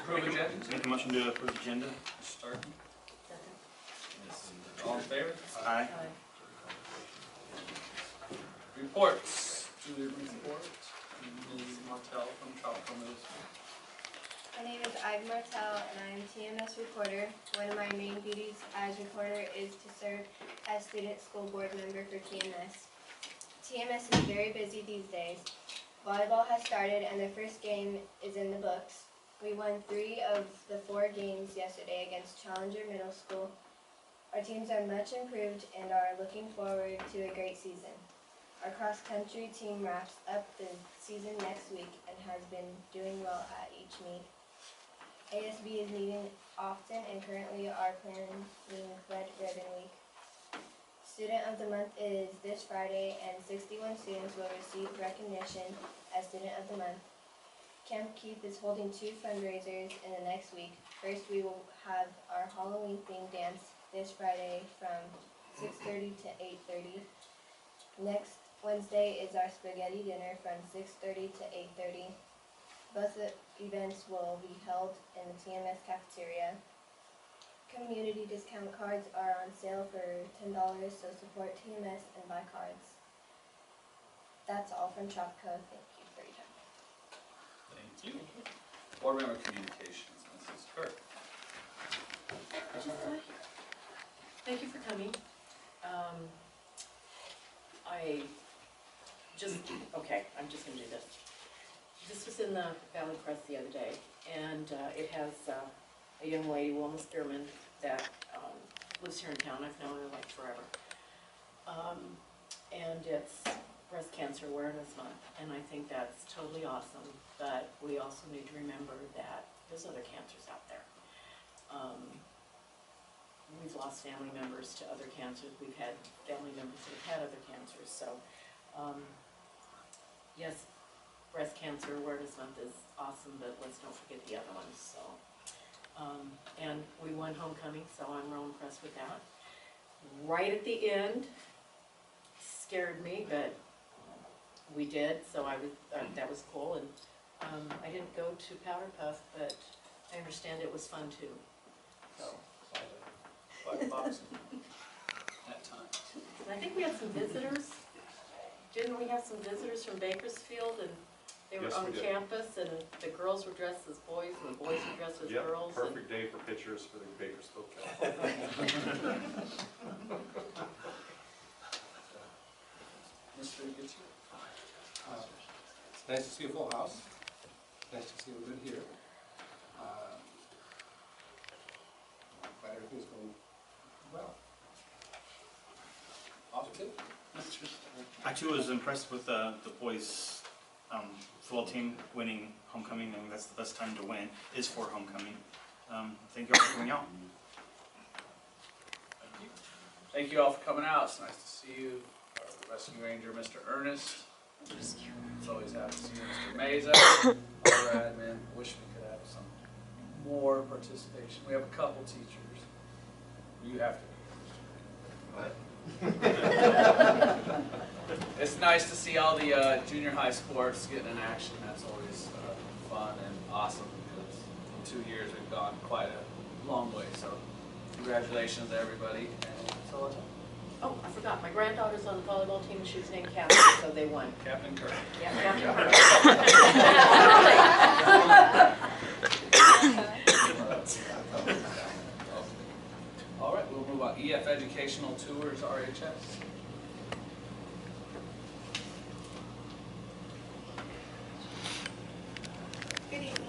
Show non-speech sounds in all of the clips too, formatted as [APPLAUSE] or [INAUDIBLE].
Approve agenda, Make a motion to approve agenda. start. All in favor? Aye. Reports, Julie report, Ms. Martell from Middle School. My name is Ivy Martell and I am TMS reporter. One of my main duties as reporter is to serve as student school board member for TMS. TMS is very busy these days. Volleyball has started and the first game is in the books. We won three of the four games yesterday against Challenger Middle School. Our teams are much improved and are looking forward to a great season. Our cross-country team wraps up the season next week and has been doing well at each meet. ASB is meeting often and currently are planning Red Ribbon Week. Student of the month is this Friday and sixty-one students will receive recognition as Student of the Month. Camp Keep is holding two fundraisers in the next week. First, we will have our Halloween themed dance this Friday from six-thirty to eight-thirty. Next Wednesday is our spaghetti dinner from six-thirty to eight-thirty. Both the events will be held in the TMS cafeteria. Community discount cards are on sale for ten dollars, so support TMS and buy cards. That's all from Tropico. Thank you for your time. Thank you. Board member communications, Mrs. Burke. Thank you for coming. Um, I just, okay, I'm just gonna do this. This was in the Valley Press the other day, and uh, it has uh, a young lady, Wilma Spearman, that um, lives here in town. I've known her like forever. Um, And it's Breast Cancer Awareness Month, and I think that's totally awesome, but we also need to remember that there's other cancers out there. Um, We've lost family members to other cancers, we've had family members that have had other cancers, so, um, yes, breast cancer awareness month is awesome, but let's don't forget the other ones, so. Um, and we won homecoming, so I'm real impressed with that. Right at the end, scared me, but we did, so I was, uh, that was cool, and, um, I didn't go to Powder Puff, but I understand it was fun too, so. Five boxing. [LAUGHS] That time. And I think we had some visitors, didn't we have some visitors from Bakersfield and they were Yes, on we did. campus and the girls were dressed as boys and the boys were dressed as Yep, girls and. perfect day for pictures for the Bakersfield Cowboys. Mr. Getchell. Uh, It's nice to see a full house, nice to see everybody here. Uh, I'm Glad everything's going well. Austin? Mr. I too was impressed with uh, the boys' um, football team winning homecoming, and that's the best time to win, is for homecoming. Um, Thank you all for coming out. Thank you. Thank you all for coming out. It's nice to see you, our rescue ranger, Mr. Ernest. It's always happy to see you, Mr. Mesa. [COUGHS] All right, man. Wish we could have some more participation. We have a couple teachers. You have to be. [LAUGHS] [LAUGHS] It's nice to see all the uh, junior high sports getting in action. That's always uh, fun and awesome because in two years we've gone quite a long way. So congratulations to everybody. And that's all I have. Oh, I forgot, my granddaughter's on the volleyball team and she was named captain, so they won. Captain Kirk. Yeah, Captain [LAUGHS] All right, we'll move on. EF Educational Tours, RHS. Good evening.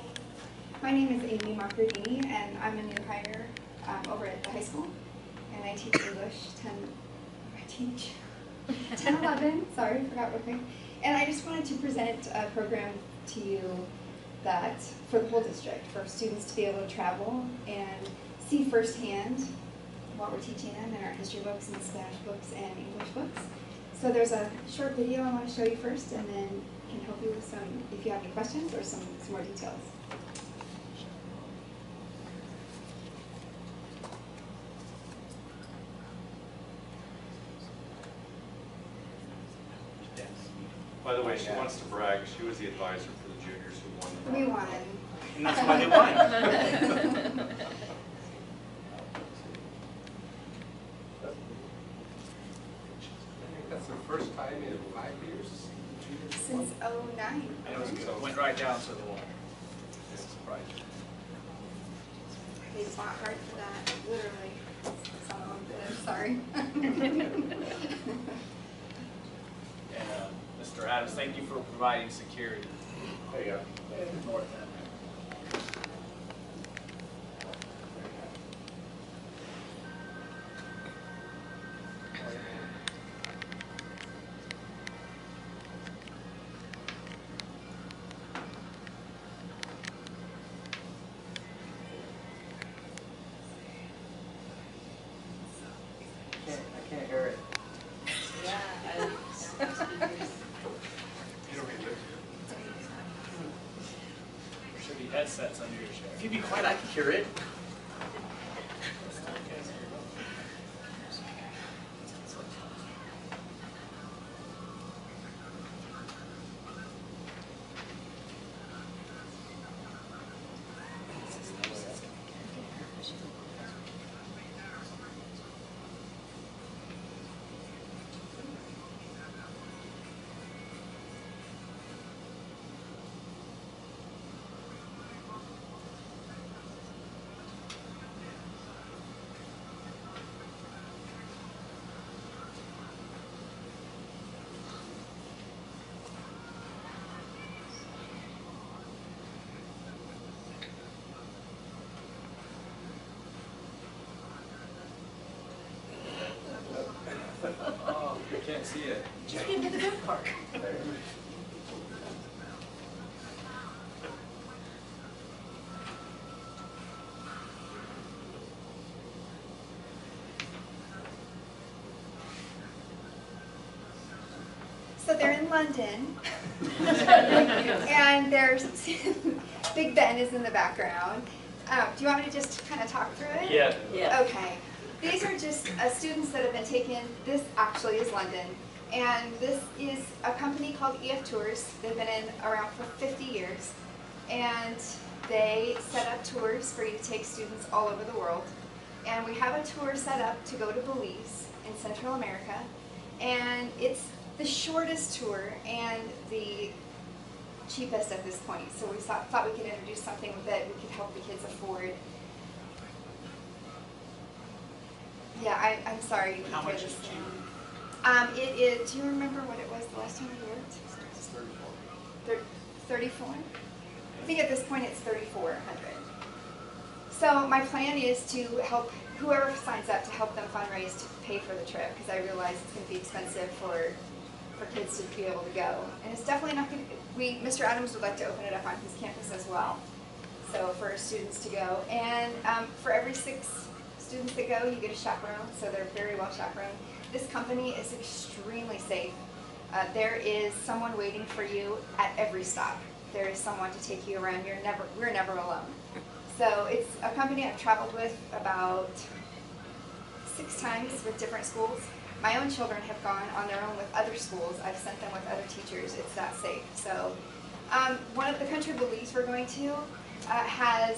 My name is Amy Moccardini, and I'm a new hire um, over at the high school. And I teach English 10, I teach [LAUGHS] 10, 11, sorry, forgot what thing. And I just wanted to present a program to you that, for the whole district, for students to be able to travel and see firsthand what we're teaching them in our history books and Spanish books and English books. So there's a short video I want to show you first, and then can help you with some, if you have any questions or some, some more details. By the way, she wants to brag, she was the advisor for the juniors who won. the We won. And that's why they won. I think that's the first time in five years. Since '09. And it was good, went right down to the wire. It's surprising. They fought hard for that, literally. Some of them did, sorry. Adams, thank you for providing security. Hey, uh, at headsets under your chair. If you'd be quiet, I can hear it. Can't see it. Just get to the good part. So they're in London. [LAUGHS] And there's, [LAUGHS] Big Ben is in the background. Um, Do you want me to just kind of talk through it? Yeah. Yeah. Okay. These are just uh, students that have been taken, this actually is London. And this is a company called EF Tours. They've been in around for 50 years. And they set up tours for you to take students all over the world. And we have a tour set up to go to Belize in Central America. And it's the shortest tour and the cheapest at this point. So we thought, thought we could introduce something that we could help the kids afford. Yeah, I, I'm sorry. you How much is cheap? Um, it is, do you remember what it was the last time you worked? Thir- Thirty-four? I think at this point it's thirty-four hundred. So my plan is to help whoever signs up to help them fundraise to pay for the trip, because I realize it's gonna be expensive for, for kids to be able to go. And it's definitely not gonna, we, Mr. Adams would like to open it up on his campus as well, so for students to go. And, um, for every six students that go, you get a chaperone, so they're very well chaperoned. This company is extremely safe. Uh, there is someone waiting for you at every stop. There is someone to take you around. You're never, we're never alone. So it's a company I've traveled with about six times with different schools. My own children have gone on their own with other schools. I've sent them with other teachers. It's that safe. So um, one of the country Belize we're going to uh, has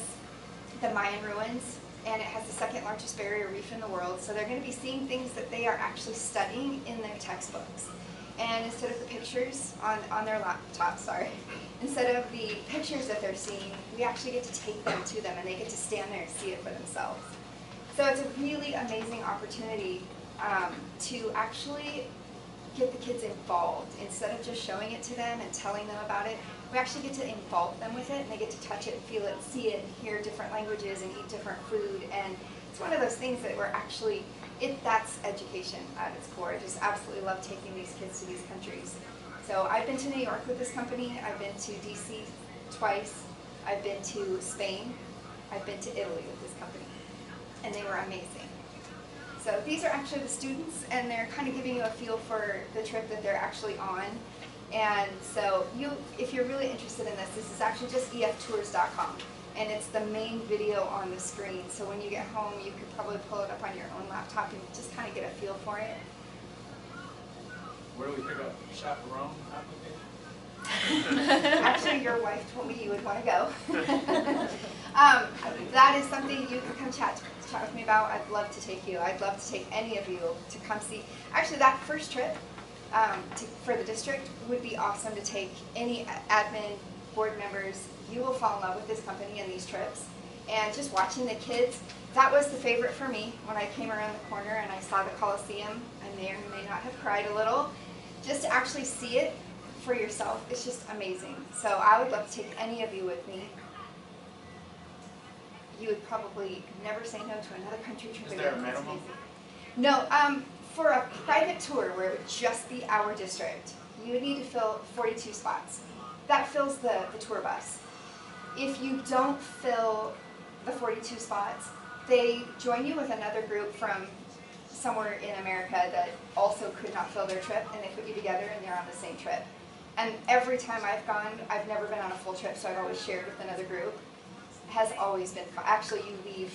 the Mayan ruins, and it has the second largest barrier reef in the world. So they're going to be seeing things that they are actually studying in their textbooks. And instead of the pictures on, on their laptop, sorry, [LAUGHS] instead of the pictures that they're seeing, we actually get to take them to them and they get to stand there and see it for themselves. So it's a really amazing opportunity um, to actually get the kids involved. Instead of just showing it to them and telling them about it, we actually get to involve them with it and they get to touch it, feel it, see it, hear different languages and eat different food. And it's one of those things that we're actually, it, that's education at its core. I just absolutely love taking these kids to these countries. So I've been to New York with this company, I've been to DC twice, I've been to Spain, I've been to Italy with this company, and they were amazing. So these are actually the students, and they're kind of giving you a feel for the trip that they're actually on. And so you, if you're really interested in this, this is actually just eftours.com. And it's the main video on the screen. So when you get home, you could probably pull it up on your own laptop and just kind of get a feel for it. Where do we pick up chaperone application? [LAUGHS] Actually, your wife told me you would want to go. [LAUGHS] [LAUGHS] um, that is something you can come chat, chat with me about. I'd love to take you. I'd love to take any of you to come see. Actually, that first trip um, to, for the district would be awesome to take any admin, board members. You will fall in love with this company and these trips. And just watching the kids, that was the favorite for me when I came around the corner and I saw the Coliseum. I may or may not have cried a little. Just to actually see it for yourself. It's just amazing. So I would love to take any of you with me. You would probably never say no to another country trip Is there a minimum? No, um, for a private tour where it would just be our district, you would need to fill 42 spots. That fills the, the tour bus. If you don't fill the 42 spots, they join you with another group from somewhere in America that also could not fill their trip, and they put you together and you're on the same trip. And every time I've gone, I've never been on a full trip, so I've always shared with another group. Has always been fun. Actually, you leave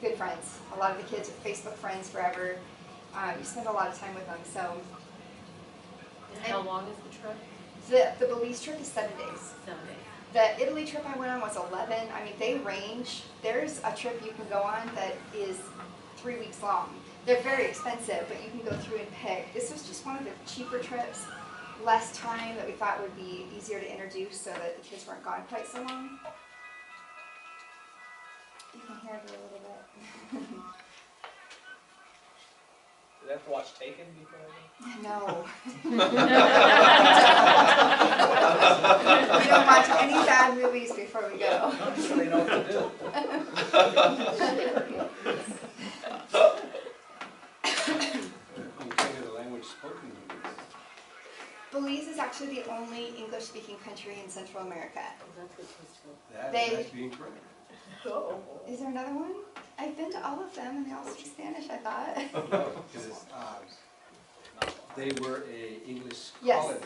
good friends. A lot of the kids are Facebook friends forever. Uh, you spend a lot of time with them. So And how long is the trip? the the Belize trip is seven days. Seven days. The Italy trip I went on was 11. I mean, they range. There's a trip you can go on that is three weeks long. They're very expensive, but you can go through and pick. This was just one of the cheaper trips, less time that we thought would be easier to introduce so that the kids weren't gone quite so long. You can hear a little bit. Do they have to watch Taken before they [LAUGHS] go? No. [LAUGHS] We don't watch any bad movies before we go. So they know what to do. You can't hear the language spoken in Belize. Belize is actually the only English-speaking country in Central America. Oh, that's good place. That They- is actually incorrect. Is there another one? I've been to all of them and they all speak Spanish, I thought. [LAUGHS] Because it's, um, they were a English Yes. colony.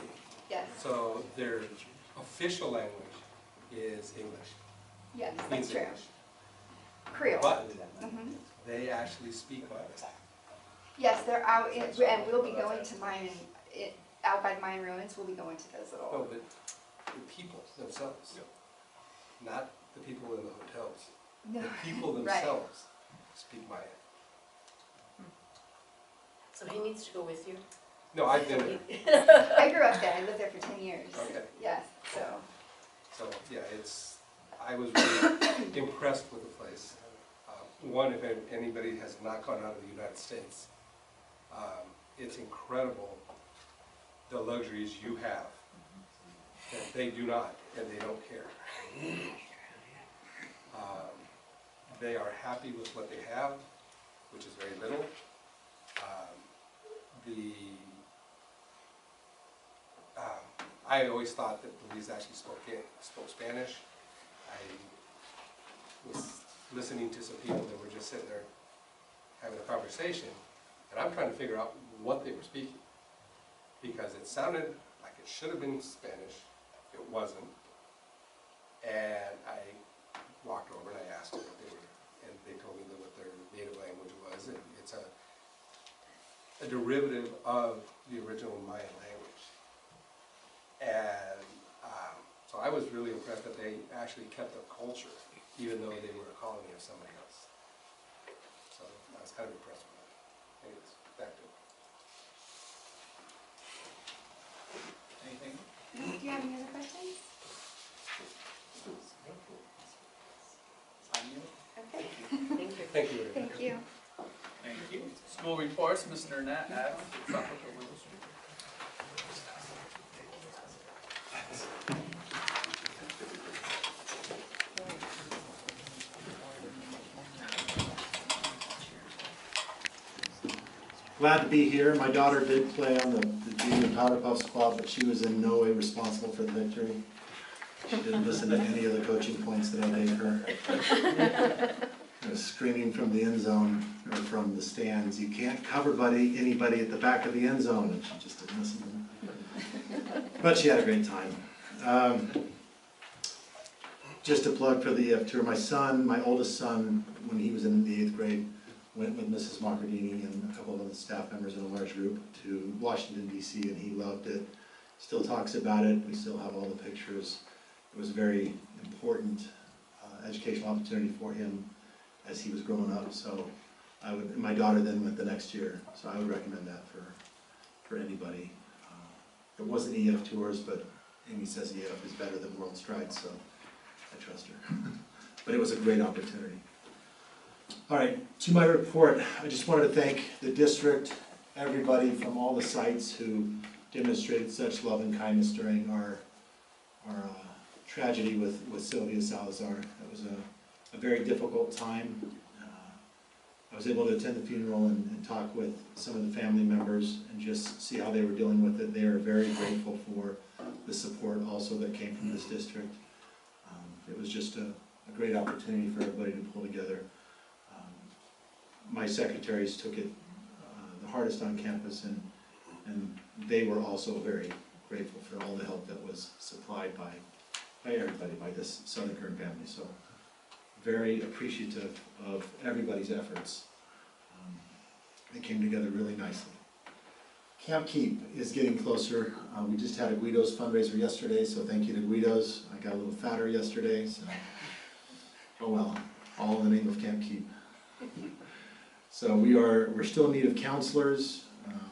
Yes, So their official language is English. yes, that's means true. English. Creole. But Mhm. they actually speak Spanish. Yes, they're out in, and we'll be going to Mayan, it, out by the Mayan ruins, we'll be going to those No, little, but the people themselves, not the people in the hotels. no, The people [LAUGHS] Right. themselves speak Maya. So he needs to go with you? No, I've been there. [LAUGHS] I grew up there, I lived there for ten years. Okay. Yes, so, So, yeah, it's, I was really [COUGHS] impressed with the place. Uh, One, if anybody has not gone out of the United States, um, it's incredible the luxuries you have that they do not, and they don't care. Um, They are happy with what they have, which is very little. Um, The, um, I always thought that Belize actually spoke, spoke Spanish. I was listening to some people that were just sitting there having a conversation, and I'm trying to figure out what they were speaking. Because it sounded like it should have been Spanish, it wasn't. And I walked over and I asked them what they were, and they told me that what their native language was, and it's a, a derivative of the original Mayan language. And, um, so I was really impressed that they actually kept their culture, even though they were a colony of somebody else. So I was kind of impressed with that. Anyways, back to Anything? do you have any other questions? On you? Okay, Thank you. Thank you. Thank you. School reports, Mr. Nat Adams, Tropico Middle School. Glad to be here. My daughter did play on the, the junior powder puff squad, but she was in no way responsible for the victory. She didn't listen to any of the coaching points that I gave her. [LAUGHS] I was screaming from the end zone, or from the stands, you can't cover buddy, anybody at the back of the end zone, and she just didn't listen. [LAUGHS] But she had a great time. Um, Just a plug for the EF tour, my son, my oldest son, when he was in the eighth grade, went with Mrs. Moccardini and a couple of other staff members in a large group to Washington DC, and he loved it. Still talks about it, we still have all the pictures. It was a very important uh, educational opportunity for him as he was growing up, so I would, my daughter then went the next year, so I would recommend that for, for anybody. Uh, It wasn't EF Tours, but Amy says EF is better than WorldStrides, so I trust her. [LAUGHS] But it was a great opportunity. All right, to my report, I just wanted to thank the district, everybody from all the sites who demonstrated such love and kindness during our, our uh, tragedy with, with Sylvia Salazar. That was a, a very difficult time. Uh, I was able to attend the funeral and, and talk with some of the family members and just see how they were dealing with it. They are very grateful for the support also that came from this district. Um, It was just a, a great opportunity for everybody to pull together. Um, My secretaries took it uh, the hardest on campus and, and they were also very grateful for all the help that was supplied by, by everybody, by this Southern Kern family, so very appreciative of everybody's efforts. Um, They came together really nicely. Camp Keep is getting closer. Uh, we just had a Guido's fundraiser yesterday, so thank you to Guido's. I got a little fatter yesterday, so. Oh well, all in the name of Camp Keep. So we are, we're still in need of counselors. um,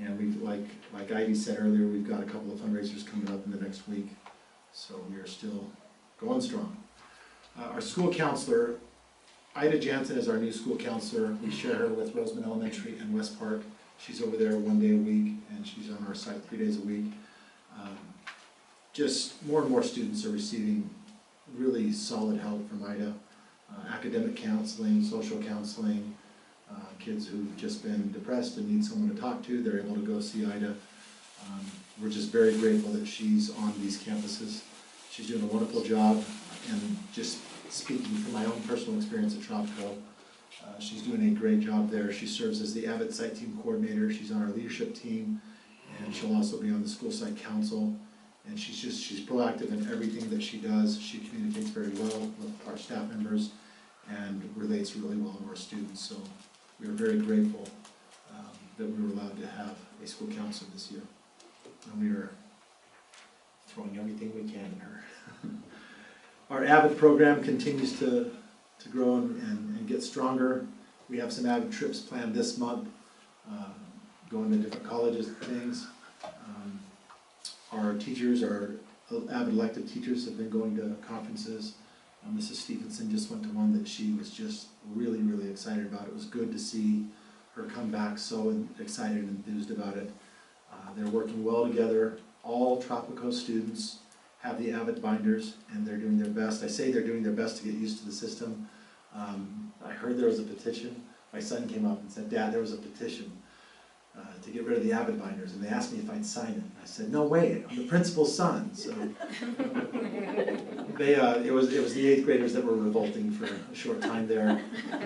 And we've, like, like Ivy said earlier, we've got a couple of fundraisers coming up in the next week. So we are still going strong. Uh, our school counselor, Ida Jansen is our new school counselor. We share her with Rosamond Elementary and Westpark. She's over there one day a week, and she's on our site three days a week. Um, Just more and more students are receiving really solid help from Ida. Uh, Academic counseling, social counseling, uh, kids who've just been depressed and need someone to talk to, they're able to go see Ida. Um, We're just very grateful that she's on these campuses. She's doing a wonderful job, and just speaking from my own personal experience at Tropico, uh, she's doing a great job there. She serves as the Avid Site Team Coordinator, she's on our leadership team, and she'll also be on the school site council. And she's just, she's proactive in everything that she does. She communicates very well with our staff members and relates really well to our students. So we are very grateful um, that we were allowed to have a school council this year. And we are throwing everything we can at her. [LAUGHS] Our Avid program continues to, to grow and, and get stronger. We have some Avid trips planned this month, uh, going to different colleges and things. Um, Our teachers, our Avid elective teachers have been going to conferences. Uh, Mrs. Stevenson just went to one that she was just really, really excited about. It was good to see her come back so excited and enthused about it. Uh, They're working well together. All Tropico students have the Avid binders, and they're doing their best. I say they're doing their best to get used to the system. Um, I heard there was a petition. My son came up and said, Dad, there was a petition uh, to get rid of the Avid binders, and they asked me if I'd sign it. I said, no way, I'm the principal's son, so. [LAUGHS] They, uh, it was, it was the eighth graders that were revolting for a short time there.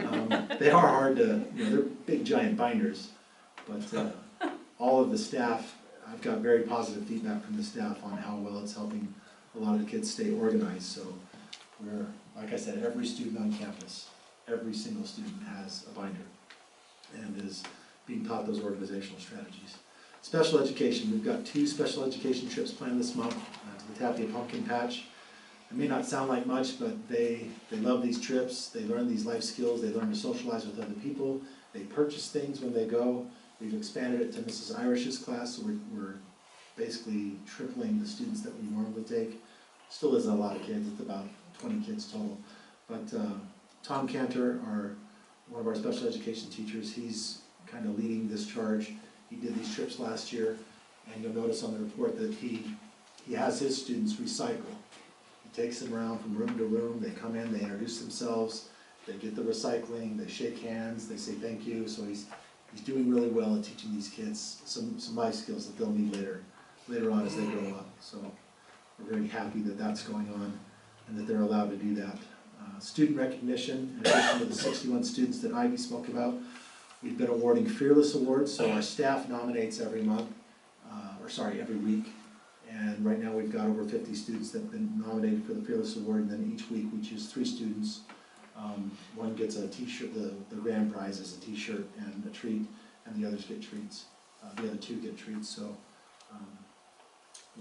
Um, They are hard to, you know, they're big giant binders, but, uh, all of the staff, I've got very positive feedback from the staff on how well it's helping a lot of the kids stay organized, so we're, like I said, every student on campus, every single student has a binder and is being taught those organizational strategies. Special education, we've got two special education trips planned this month, uh, the Tapia Pumpkin Patch. It may not sound like much, but they, they love these trips, they learn these life skills, they learn to socialize with other people, they purchase things when they go. We've expanded it to Mrs. Irish's class, so we're, we're basically tripling the students that we normally take. Still isn't a lot of kids, it's about twenty kids total. But, uh, Tom Cantor, our, one of our special education teachers, he's kind of leading this charge. He did these trips last year, and you'll notice on the report that he, he has his students recycle. He takes them around from room to room, they come in, they introduce themselves, they get the recycling, they shake hands, they say thank you, so he's, he's doing really well at teaching these kids some, some life skills that they'll need later, later on as they grow up, so we're very happy that that's going on and that they're allowed to do that. Uh, Student recognition, in addition to the sixty-one students that Ivy spoke about, we've been awarding Fearless Awards, so our staff nominates every month, uh, or sorry, every week. And right now, we've got over fifty students that have been nominated for the Fearless Award, and then each week, we choose three students Um, one gets a T-shirt, the, the grand prize is a T-shirt and a treat, and the others get treats. Uh, the other two get treats, so, um,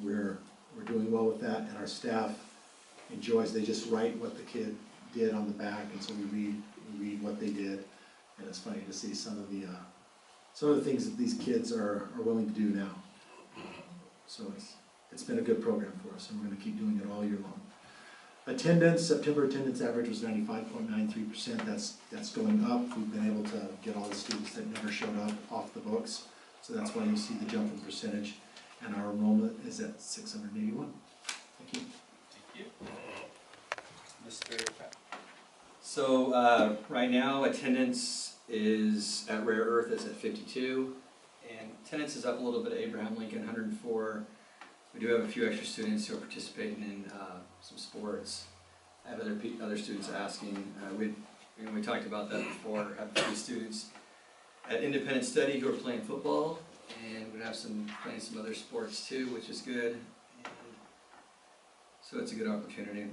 we're, we're doing well with that, and our staff enjoys, they just write what the kid did on the back, and so we read, we read what they did, and it's funny to see some of the, uh, some of the things that these kids are, are willing to do now. So it's, it's been a good program for us, and we're gonna keep doing it all year long. Attendance, September attendance average was ninety-five point nine three percent, that's, that's going up. We've been able to get all the students that never showed up off the books, so that's why you see the jump in percentage. And our enrollment is at six hundred and eighty-one. Thank you. Thank you. Mr. So, uh, right now, attendance is at Rare Earth is at fifty-two, and attendance is up a little bit at Abraham Lincoln, hundred and four. We do have a few extra students who are participating in, uh, some sports. I have other other students asking, uh, we, we talked about that before, have a few students at Independent Study who are playing football, and we have some, playing some other sports too, which is good. And So it's a good opportunity.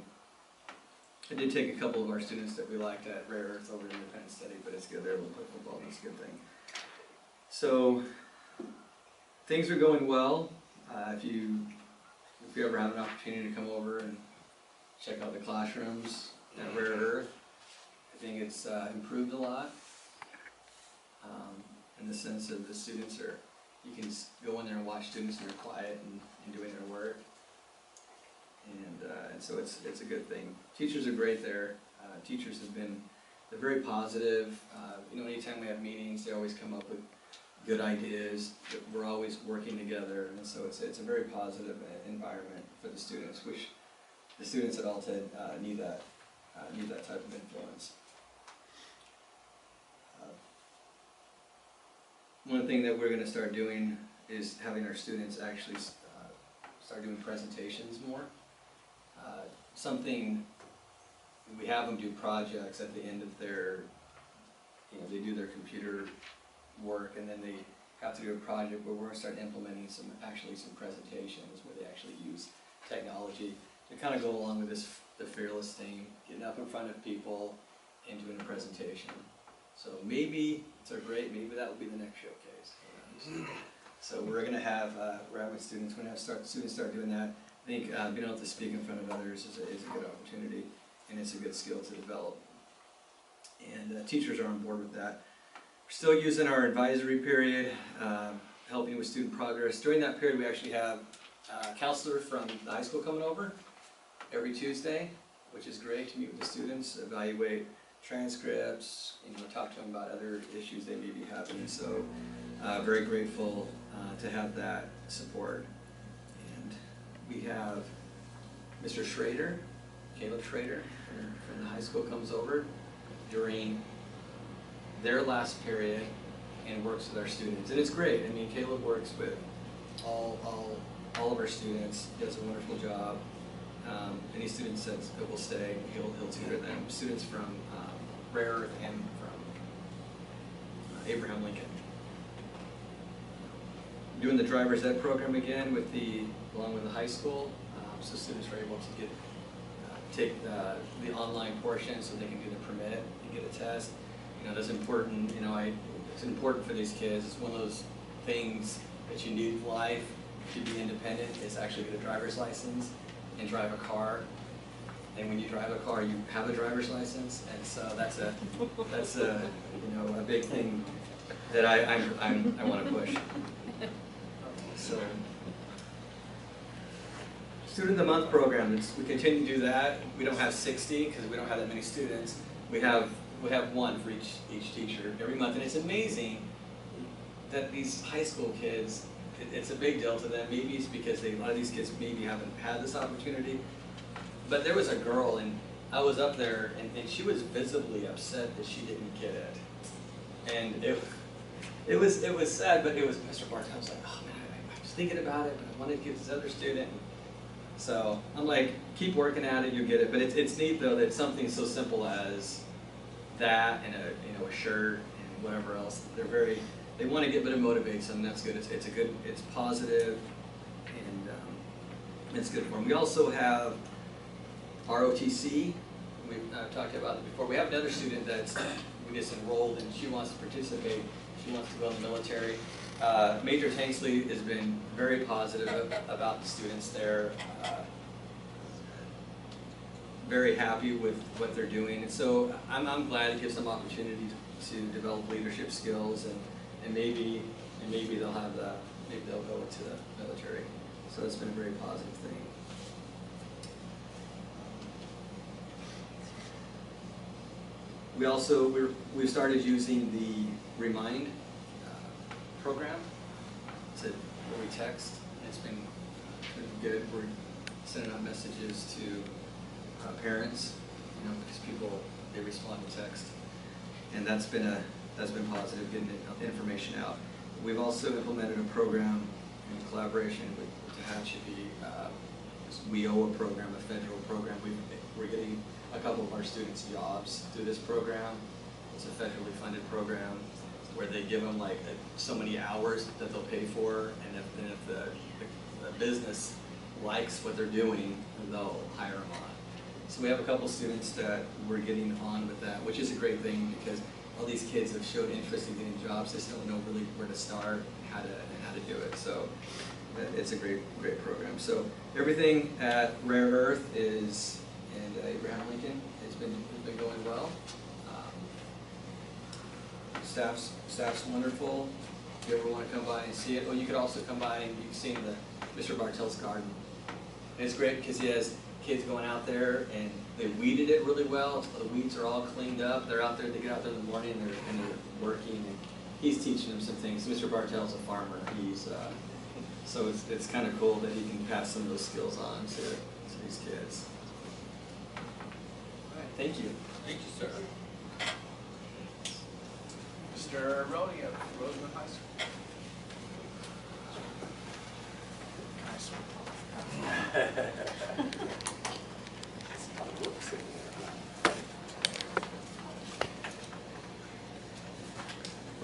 I did take a couple of our students that we liked at Rare Earth over to Independent Study, but it's good, they're able to play football, that's a good thing. So, things are going well, uh, if you, if you ever have an opportunity to come over and check out the classrooms at Rare Earth, I think it's, uh, improved a lot. Um, in the sense of the students are, you can go in there and watch students and they're quiet and, and doing their work. And, uh, and so it's, it's a good thing. Teachers are great there. Uh, teachers have been, they're very positive. Uh, you know, anytime we have meetings, they always come up with good ideas. We're always working together, and so it's, it's a very positive environment for the students, which the students at Alta, uh, need that, uh, need that type of influence. Uh, One thing that we're gonna start doing is having our students actually, uh, start doing presentations more. Uh, Something, we have them do projects at the end of their, you know, they do their computer work and then they have to do a project where we're gonna start implementing some, actually some presentations where they actually use technology to kind of go along with this, the fearless thing, getting up in front of people and doing a presentation. So maybe, it's a great, maybe that will be the next showcase. So we're gonna have, uh, we're having students, we're gonna have start, students start doing that. I think, uh, being able to speak in front of others is a, is a good opportunity and it's a good skill to develop. And, uh, teachers are on board with that. We're still using our advisory period, um, helping with student progress. During that period, we actually have a counselor from the high school coming over every Tuesday, which is great to meet with the students, evaluate transcripts, you know, talk to them about other issues they may be having. So, uh, very grateful, uh, to have that support. And we have Mr. Schrader, Caleb Schrader from the high school comes over during their last period and works with our students. And it's great. I mean, Caleb works with all, all, all of our students, does a wonderful job. Um, any students that will stay, he'll, he'll tutor them. Students from um, Rare Earth and from uh, Abraham Lincoln. Doing the driver's ed program again with the, along with the high school, um, so students are able to get, uh, take the, the online portion so they can do the permit and get a test. Know, that's important, you know, I, it's important for these kids, it's one of those things that you need in life to be independent, is actually get a driver's license and drive a car. And when you drive a car, you have a driver's license, and so that's a, that's a, you know, a big thing that I, I'm, I'm, I wanna push. So. Student of the Month program, it's, we continue to do that, we don't have sixty, because we don't have that many students. We have, we have one for each, each teacher every month, and it's amazing that these high school kids, it, it's a big deal to them, maybe it's because they, a lot of these kids maybe haven't had this opportunity. But there was a girl, and I was up there, and, and she was visibly upset that she didn't get it. And it, it was, it was sad, but it was, Mr. Barnes, I was like, oh man, I, I was thinking about it, but I wanted to give this other student. So, I'm like, keep working at it, you'll get it, but it's, it's neat though that something so simple as that and a, you know, a shirt and whatever else, they're very, they wanna get, but it motivates them, that's good, it's, it's a good, it's positive, and, um, it's good for them. We also have ROTC, we've uh, talked about it before, we have another student that's, we just enrolled and she wants to participate, she wants to go in the military. Uh, Major Tanksley has been very positive about the students there, uh, very happy with what they're doing, and so I'm, I'm glad it gives them opportunity to, to develop leadership skills and, and maybe, and maybe they'll have the, maybe they'll go into the military. So it's been a very positive thing. We also, we're, we've started using the Remind uh, program to, where we text. It's been, been good. We're sending out messages to uh, parents, you know, because people, they respond to text. And that's been a, that's been positive, getting information out. We've also implemented a program in collaboration with Tehachapi. Uh, WIOA program, a federal program. We've, we're getting a couple of our students jobs through this program. It's a federally funded program where they give them like a- so many hours that they'll pay for, and if, and if the, the- the business likes what they're doing, they'll hire them on. So we have a couple students that we're getting on with that, which is a great thing because all these kids have showed interest in getting jobs, they still don't know really where to start, and how to, and how to do it, so it's a great, great program. So everything at Rare Earth is, and uh, Abraham Lincoln, it's been, it's been going well. Um, Staff's, staff's wonderful, if you ever wanna come by and see it, oh, you could also come by and you've seen the, Mr. Bartel's garden. And it's great because he has kids going out there and they weeded it really well, so the weeds are all cleaned up, they're out there, they get out there in the morning and they're, and they're working and he's teaching them some things. Mr. Bartel's a farmer, he's, uh, so it's, it's kinda cool that he can pass some of those skills on to, to these kids. All right, thank you. Thank you, sir. Mr. Rodeo, Rosamond High School. [LAUGHS] Nice [LAUGHS]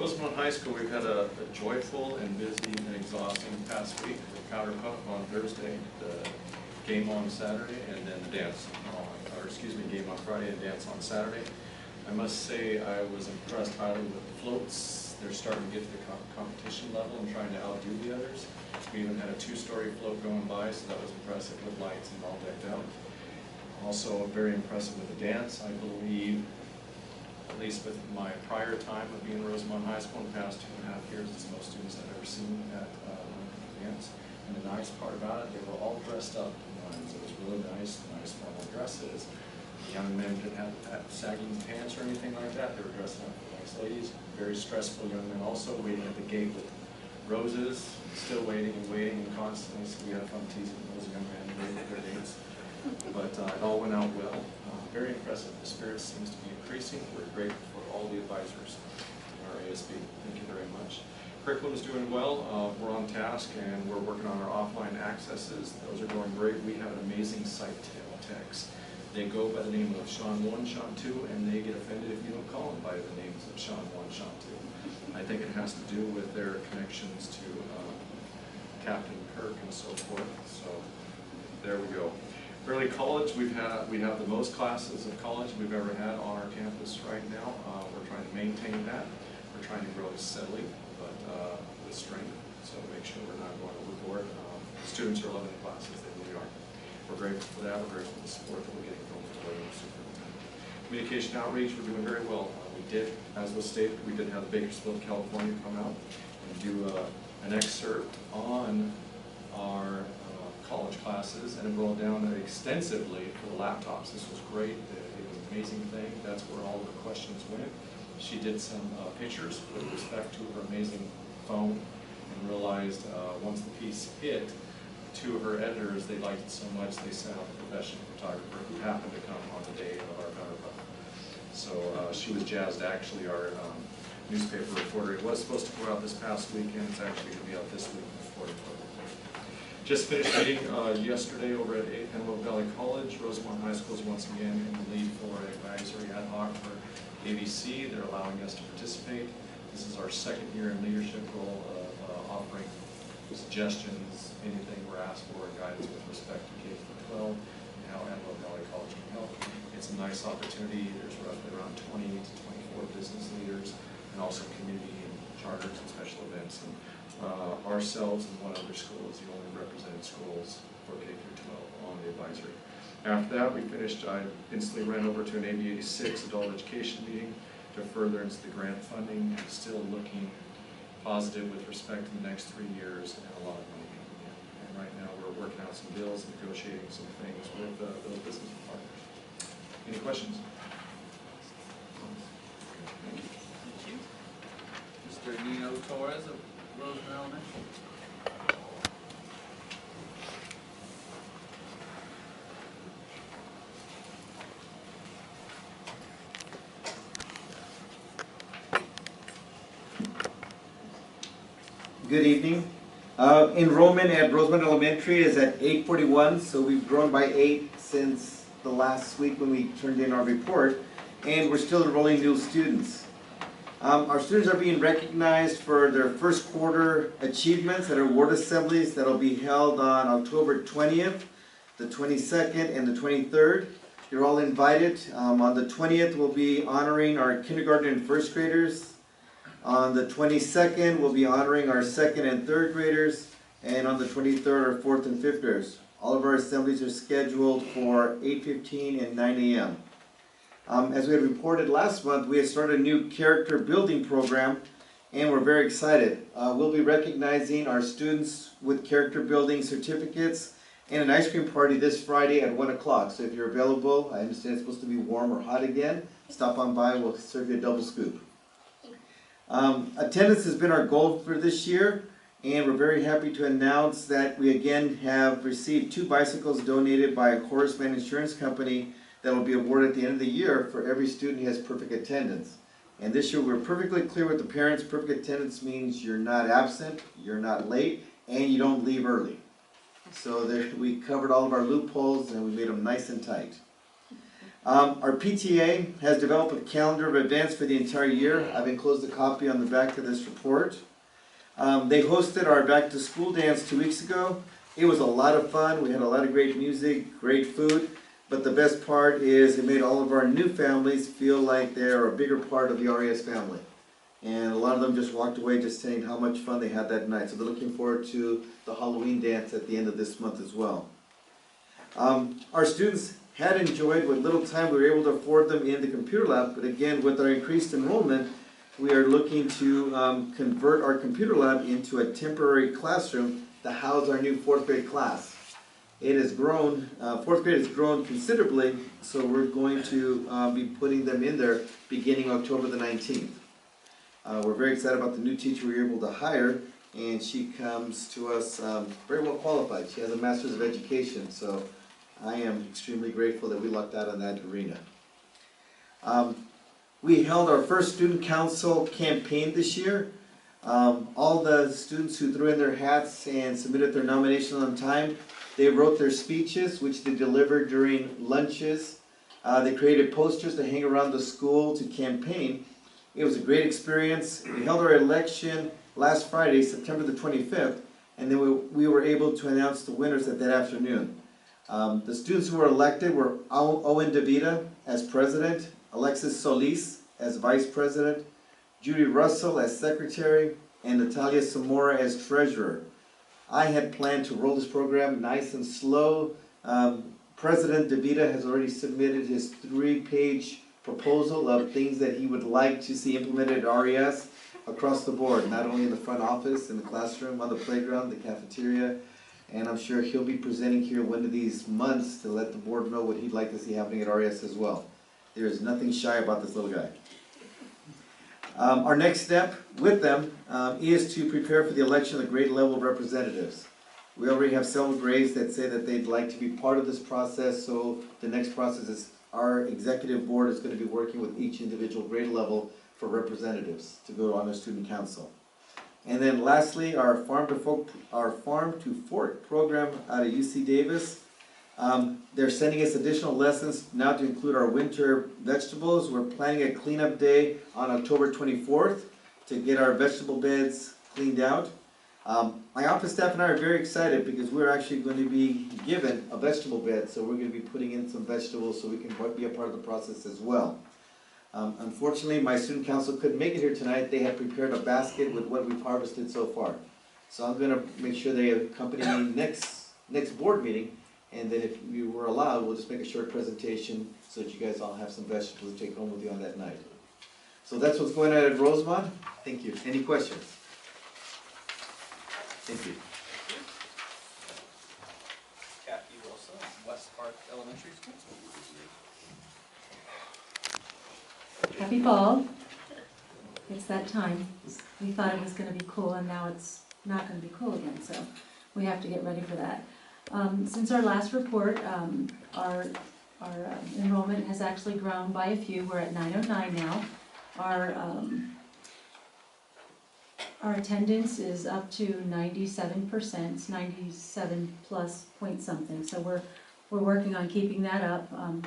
Rosamond High School, we've had a a joyful and busy and exhausting past week. The Powder Puff on Thursday, the game on Saturday, and then the dance on, or excuse me, game on Friday and dance on Saturday. I must say, I was impressed highly with the floats. They're starting to get to the com- competition level and trying to outdo the others. We even had a two-story float going by, so that was impressive with lights and all decked out. Also, very impressive with the dance. I believe least with my prior time of being Rosamond High School in the past two and a half years, it's the most students I've ever seen at uh, events. And the nice part about it, they were all dressed up in lines. It was really nice, nice formal dresses. The Young men didn't have sagging pants or anything like that. They were dressed up nice ladies. Very stressful young men also waiting at the gate with roses, still waiting and waiting and constantly. So we had fun teasing those young men waiting for their dates. But uh, it all went out well. Uh, Very impressive. The spirit seems to be increasing. We're grateful for all the advisors in our ASB. Thank you very much. Curriculum is doing well. Uh, We're on task and we're working on our offline accesses. Those are going great. We have an amazing site te- text. They go by the name of Sean One, Sean Two, and they get offended if you don't call them by the names of Sean One, Sean Two. I think it has to do with their connections to uh, Captain Kirk and so forth. So there we go. Early college, we've had, we have the most classes of college we've ever had on our campus right now. Uh, We're trying to maintain that. We're trying to grow it steadily, but uh, with strength, so make sure we're not going overboard. Um, Students are loving the classes, they really are. We're grateful for that, we're grateful for the support that we're getting from the superintendent. Communication outreach, we're doing very well. Uh, We did, as was stated, we did have Bakersfield Californian come out and do uh, an excerpt on our college classes and it boiled down extensively for the laptops. This was great, It it was an amazing thing, that's where all the questions went. She did some uh, pictures with respect to her amazing phone and realized, uh, once the piece hit, two of her editors, they liked it so much, they sent out a professional photographer who happened to come on the day of our Puff. So uh, she was jazzed, actually, our um, newspaper reporter. It was supposed to go out this past weekend, it's actually gonna be out this week before. Just finished meeting uh, yesterday over at Antelope Valley College. Rosamond High School is once again in the lead for advisory ad hoc for AVC. They're allowing us to participate. This is our second year in leadership role of uh, offering suggestions, anything we're asked for, guidance with respect to K through 12, and how Antelope Valley College can help. It's a nice opportunity, there's roughly around twenty to twenty-four business leaders, and also community and charters and special events. And uh, Ourselves and one other school is the only represented schools for K through twelve on the advisory. After that, we finished, I instantly ran over to an AB eighty-six adult education meeting to further into the grant funding, still looking positive with respect to the next three years and a lot of money coming in. And right now, we're working out some deals, negotiating some things with uh, those business partners. Any questions? Thank you. Thank you. Mr. Nino Torres Elementary. Good evening. Uh, Enrollment at Rosamond Elementary is at eight forty-one, so we've grown by eight since the last week when we turned in our report, and we're still enrolling new students. Um, Our students are being recognized for their first quarter achievements at our award assemblies that'll be held on October twentieth, the twenty-second, and the twenty-third. You're all invited. Um, On the twentieth, we'll be honoring our kindergarten and first graders, on the twenty-second, we'll be honoring our second and third graders, and on the twenty-third, our fourth and fifth graders. All of our assemblies are scheduled for eight fifteen and nine AM. Um, as we had reported last month, we have started a new character building program, and we're very excited. Uh, we'll be recognizing our students with character building certificates and an ice cream party this Friday at one o'clock. So if you're available, I understand it's supposed to be warm or hot again, stop on by, we'll serve you a double scoop. Um, attendance has been our goal for this year, and we're very happy to announce that we again have received two bicycles donated by Horace Mann Insurance Company that will be awarded at the end of the year for every student who has perfect attendance. And this year, we're perfectly clear with the parents, perfect attendance means you're not absent, you're not late, and you don't leave early. So there, we covered all of our loopholes and we made them nice and tight. Um, our PTA has developed a calendar of events for the entire year. I've enclosed a copy on the back of this report. Um, they hosted our back to school dance two weeks ago. It was a lot of fun. We had a lot of great music, great food. But the best part is it made all of our new families feel like they're a bigger part of the RES family. And a lot of them just walked away just saying how much fun they had that night. So they're looking forward to the Halloween dance at the end of this month as well. Um, our students had enjoyed what little time we were able to afford them in the computer lab, but again, with our increased enrollment, we are looking to um, convert our computer lab into a temporary classroom to house our new fourth grade class. It has grown, uh, fourth grade has grown considerably, so we're going to uh, be putting them in there beginning October the nineteenth. Uh, we're very excited about the new teacher we were able to hire, and she comes to us um, very well qualified. She has a master's of education, so I am extremely grateful that we lucked out on that arena. Um, we held our first student council campaign this year. Um, all the students who threw in their hats and submitted their nomination on time, they wrote their speeches, which they delivered during lunches. Uh, they created posters to hang around the school to campaign. It was a great experience. We held our election last Friday, September the twenty-fifth, and then we, we were able to announce the winners at that afternoon. Um, the students who were elected were Owen DeVita as president, Alexis Solis as vice president, Judy Russell as secretary, and Natalia Samora as treasurer. I had planned to roll this program nice and slow. Um, President DeVita has already submitted his three-page proposal of things that he would like to see implemented at RES across the board, not only in the front office, in the classroom, on the playground, the cafeteria, and I'm sure he'll be presenting here one of these months to let the board know what he'd like to see happening at RES as well. There is nothing shy about this little guy. Um, our next step with them, um, is to prepare for the election of the grade level representatives. We already have several grades that say that they'd like to be part of this process, so the next process is our executive board is gonna be working with each individual grade level for representatives to go on the student council. And then lastly, our farm to fork, our farm to fork program out of UC Davis. Um, they're sending us additional lessons now to include our winter vegetables. We're planning a cleanup day on October twenty-fourth to get our vegetable beds cleaned out. Um, my office staff and I are very excited because we're actually going to be given a vegetable bed, so we're gonna be putting in some vegetables so we can be a part of the process as well. Um, unfortunately, my student council couldn't make it here tonight, they had prepared a basket with what we've harvested so far. So I'm gonna make sure they accompany me next, next board meeting, and then if we were allowed, we'll just make a short presentation so that you guys all have some vegetables to take home with you on that night. So that's what's going on at Rosamond, thank you, any questions? Thank you. Kathy Wilson, Westpark Elementary School. Happy fall. It's that time. We thought it was gonna be cool and now it's not gonna be cool again, so we have to get ready for that. Um, since our last report, um, our, our uh, enrollment has actually grown by a few. We're at nine oh nine now. Our, um, our attendance is up to ninety-seven percent, ninety-seven plus point something, so we're, we're working on keeping that up. Um,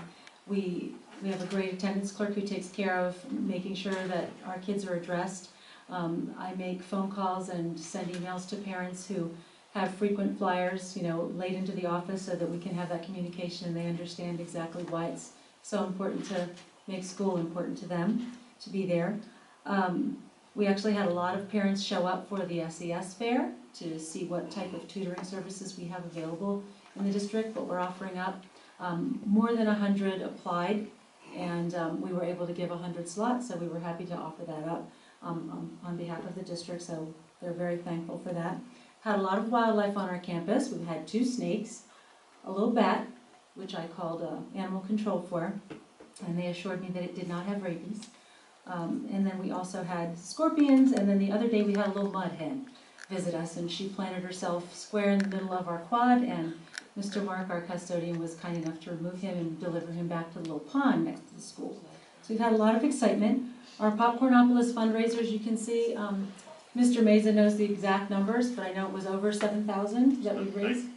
we, we have a great attendance clerk who takes care of making sure that our kids are addressed. Um, I make phone calls and send emails to parents who have frequent flyers, you know, laid into the office so that we can have that communication and they understand exactly why it's so important to make school important to them, to be there. Um, we actually had a lot of parents show up for the SES fair to see what type of tutoring services we have available in the district, what we're offering up. Um, more than a hundred applied, and, um, we were able to give a hundred slots, so we were happy to offer that up, um, on behalf of the district, so they're very thankful for that. Had a lot of wildlife on our campus, We've had two snakes, a little bat, which I called, uh, animal control for, and they assured me that it did not have rabies. Um, and then we also had scorpions, and then the other day we had a little mud hen visit us, and she planted herself square in the middle of our quad, and Mr. Mark, our custodian, was kind enough to remove him and deliver him back to the little pond next to the school. So we've had a lot of excitement. Our Popcornopolis fundraisers, you can see, um, Mr. Meza knows the exact numbers, but I know it was over seven thousand that we raised.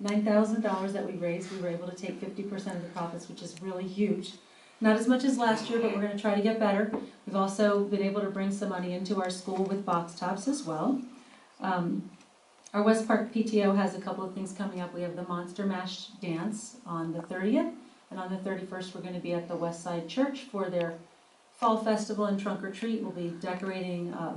Nine thousand dollars that we raised, we were able to take fifty percent of the profits, which is really huge. Not as much as last year, but we're gonna try to get better. We've also been able to bring some money into our school with box tops as well. Um, our Westpark PTO has a couple of things coming up. We have the Monster Mash Dance on the thirtieth, and on the thirty-first, we're gonna be at the West Side Church for their fall festival and trunk or treat. We'll be decorating, uh,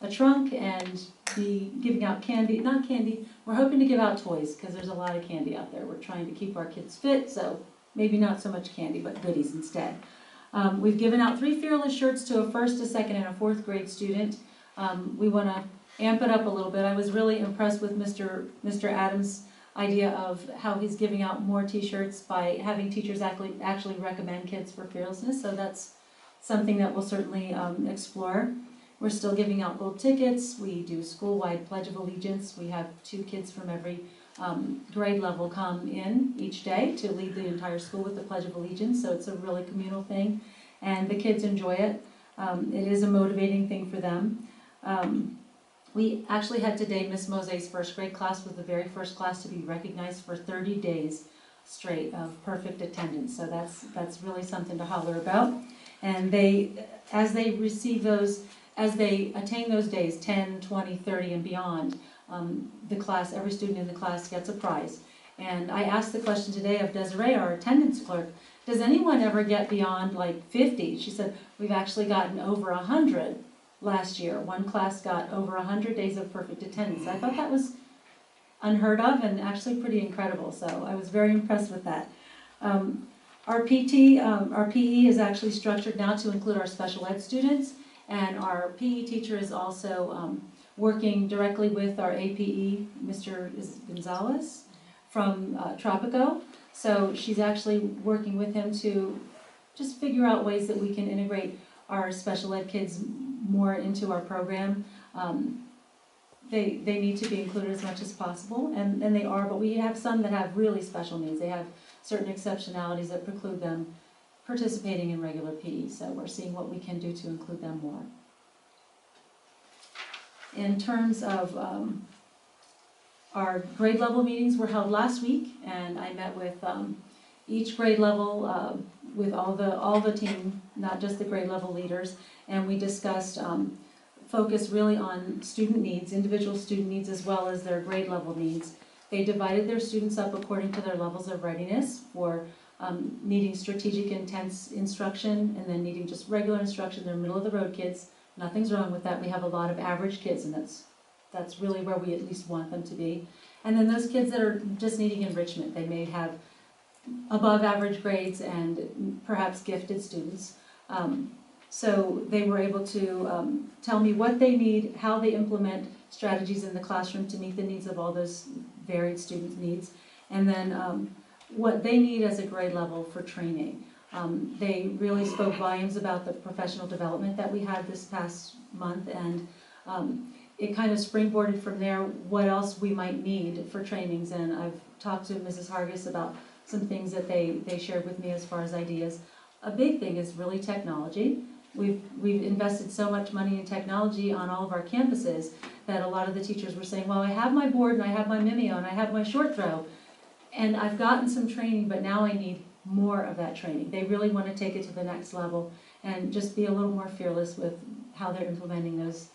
a trunk and be giving out candy, not candy, we're hoping to give out toys, because there's a lot of candy out there. We're trying to keep our kids fit, so maybe not so much candy, but goodies instead. Um, we've given out three fearless shirts to a first, a second, and a fourth grade student. Um, we wanna amp it up a little bit. I was really impressed with Mr. Mr. Adams' idea of how he's giving out more t-shirts by having teachers actually, actually recommend kids for fearlessness, so that's something that we'll certainly, um, explore. We're still giving out gold tickets, we do school-wide pledge of allegiance, we have two kids from every, um, grade level come in each day to lead the entire school with the pledge of allegiance, so it's a really communal thing, and the kids enjoy it. Um, it is a motivating thing for them. Um, we actually had today Miss Mose's first grade class was the very first class to be recognized for thirty days straight of perfect attendance, so that's, that's really something to holler about. And they, as they receive those, as they attain those days, 10, 20, 30, and beyond, um, the class, every student in the class gets a prize. And I asked the question today of Desiree, our attendance clerk, does anyone ever get beyond like fifty? She said, we've actually gotten over hundred last year. One class got over hundred days of perfect attendance. I thought that was unheard of and actually pretty incredible, so I was very impressed with that. Um, our PT, um, our PE is actually structured now to include our special ed students, and our PE teacher is also, um, working directly with our APE, Mr. Gonzalez from uh, Tropico. So she's actually working with him to just figure out ways that we can integrate our special ed kids more into our program. Um, they, they need to be included as much as possible, and, and they are, but we have some that have really special needs. They have certain exceptionalities that preclude them participating in regular PE, so we're seeing what we can do to include them more. In terms of, um, our grade level meetings were held last week, and I met with, um, each grade level, uh, with all the, all the team, not just the grade level leaders, and we discussed, um, focus really on student needs, individual student needs as well as their grade level needs. They divided their students up according to their levels of readiness for um, needing strategic intense instruction and then needing just regular instruction. They're middle of the road kids. Nothing's wrong with that. We have a lot of average kids and that's, that's really where we at least want them to be. And then those kids that are just needing enrichment, they may have above average grades and perhaps gifted students. Um, so they were able to um, tell me what they need, how they implement strategies in the classroom to meet the needs of all those varied student needs, and then um, what they need as a grade level for training. Um, they really spoke volumes about the professional development that we had this past month, and um, it kind of springboarded from there what else we might need for trainings. And I've talked to Mrs. Hargis about some things that they, they shared with me as far as ideas. A big thing is really technology. We've, we've invested so much money in technology on all of our campuses that a lot of the teachers were saying, well, I have my board and I have my Mimio and I have my short throw. And I've gotten some training, but now I need more of that training. They really want to take it to the next level and just be a little more fearless with how they're implementing those,